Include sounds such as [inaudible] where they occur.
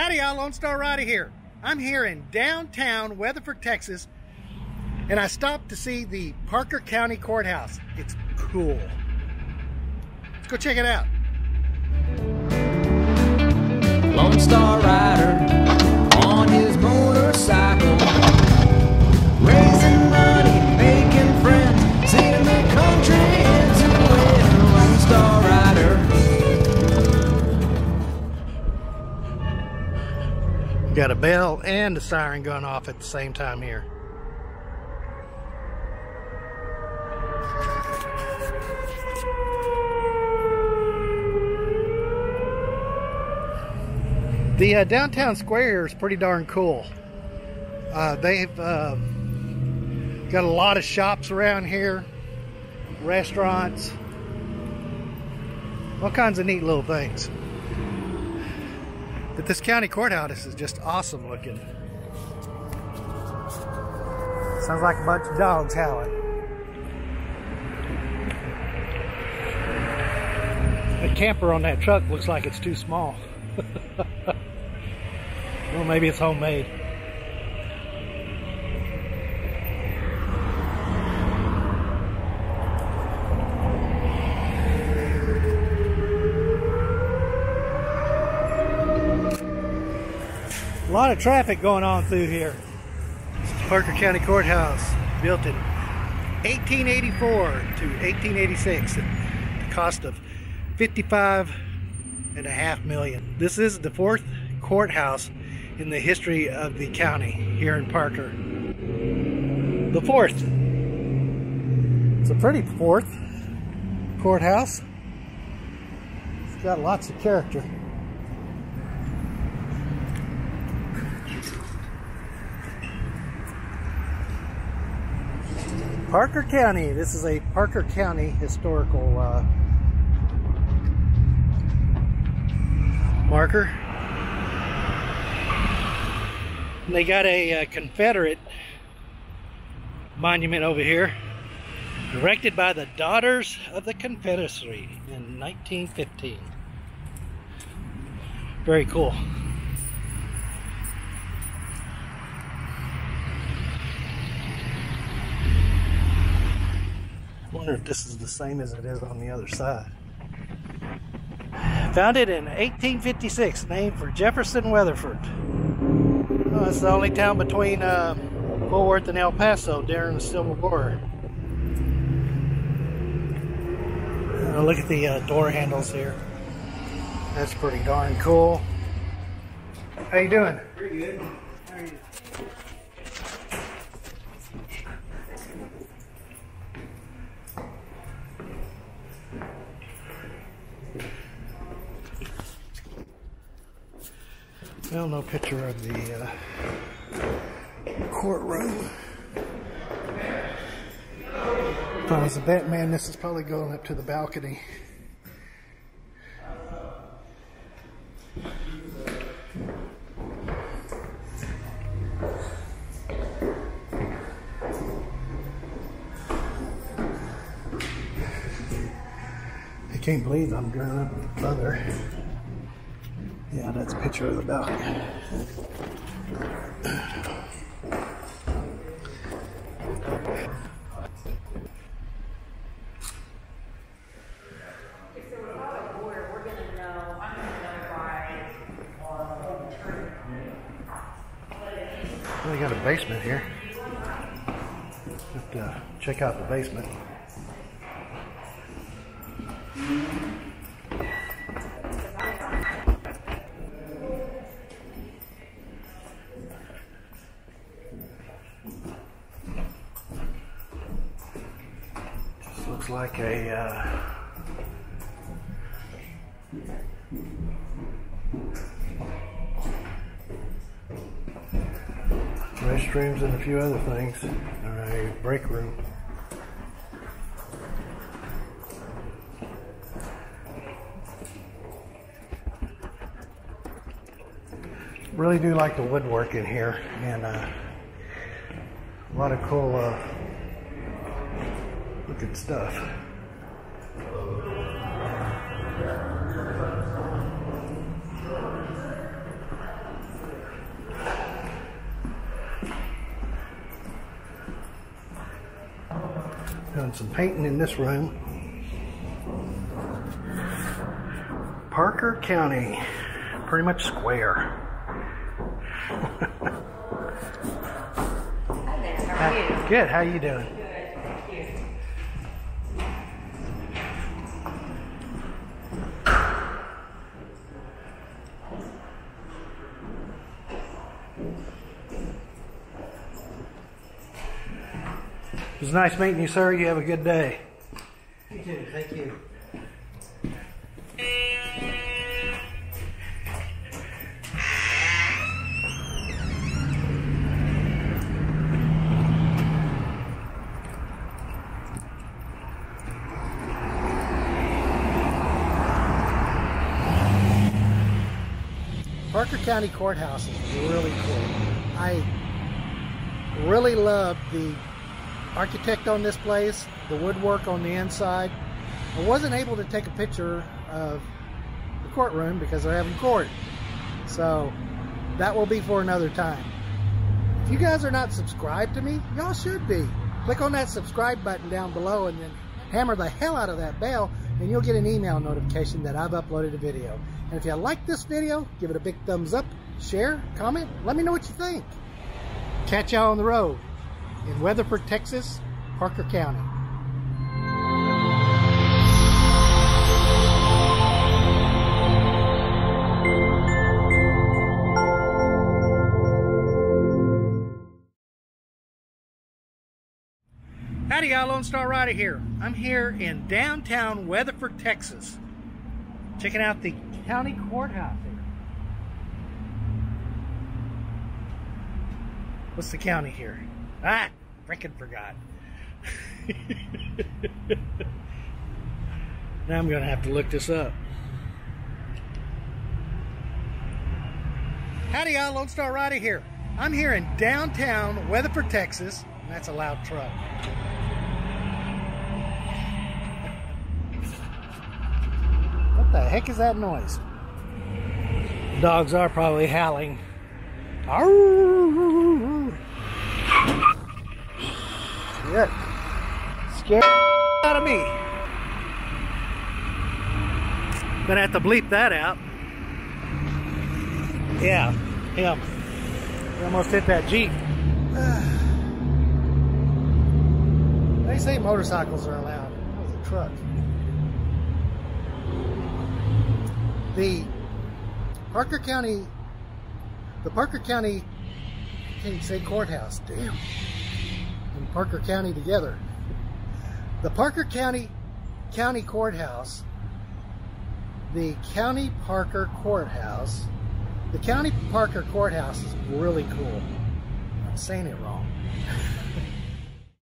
Howdy, y'all. Lone Star Rider here. I'm here in downtown Weatherford, Texas, and I stopped to see the Parker County Courthouse. It's cool. Let's go check it out. Lone Star Rider Got a bell and a siren going off at the same time here. The uh, downtown square is pretty darn cool. Uh, they've uh, got a lot of shops around here, restaurants, all kinds of neat little things. But this county courthouse is just awesome looking. Sounds like a bunch of dogs howling. The camper on that truck looks like it's too small. [laughs] well, maybe it's homemade. A lot of traffic going on through here. Parker County Courthouse, built in 1884 to 1886 at the cost of 55 and a half million. This is the fourth courthouse in the history of the county here in Parker. The fourth. It's a pretty fourth courthouse. It's got lots of character. Parker County. This is a Parker County historical uh, marker. And they got a uh, Confederate monument over here, erected by the Daughters of the Confederacy in 1915. Very cool. Wonder if this is the same as it is on the other side. Founded in 1856, named for Jefferson Weatherford. Oh, it's the only town between uh, Fort Worth and El Paso during the Civil War. Look at the uh, door handles here. That's pretty darn cool. How you doing? Pretty good. Well, no picture of the uh, courtroom. If I was a Batman, this is probably going up to the balcony. I can't believe I'm going up further. Yeah, that's a picture of the balcony. Uh, they got a basement here. Have to check out the basement. Like a uh, restrooms and a few other things. Or a break room. Really do like the woodwork in here and uh, a lot of cool uh, Good stuff. Done some painting in this room. Parker County, pretty much square. Hi there, how are you? Good, how you doing? It was nice meeting you, sir. You have a good day. You too, thank you. Parker County Courthouse is really cool. I really love the architect on this place, the woodwork on the inside. I wasn't able to take a picture of the courtroom because they're having court. So that will be for another time. If you guys are not subscribed to me, y'all should be. Click on that subscribe button down below and then hammer the hell out of that bell and you'll get an email notification that I've uploaded a video. And if you like this video, give it a big thumbs up, share, comment, let me know what you think. Catch y'all on the road in Weatherford, Texas, Parker County. Howdy, y'all. Lone Star Rider here. I'm here in downtown Weatherford, Texas. Checking out the county courthouse here. What's the county here? Ah, freaking forgot. [laughs] now I'm going to have to look this up. Howdy, y'all. Lone Star Rider here. I'm here in downtown Weatherford, Texas. And that's a loud truck. What the heck is that noise? Dogs are probably howling. Arrgh. Shit. Scared out of me. Gonna have to bleep that out. Yeah, him. Almost hit that Jeep. [sighs] They say motorcycles are allowed. That was a truck. The Parker County, the Parker County, can't say courthouse, damn. Parker County together. The Parker County County Courthouse, the County Parker Courthouse, the County Parker Courthouse is really cool. I'm saying it wrong. [laughs]